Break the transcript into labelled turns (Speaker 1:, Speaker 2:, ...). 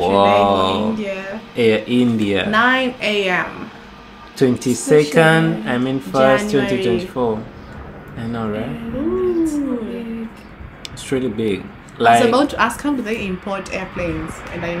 Speaker 1: Wow.
Speaker 2: in India.
Speaker 1: Air India.
Speaker 2: 9 a.m.
Speaker 1: 22nd, I mean, first,
Speaker 2: January.
Speaker 1: 2024. I know, right?
Speaker 2: Ooh.
Speaker 1: It's really big.
Speaker 2: I was about to ask how do they import airplanes, and I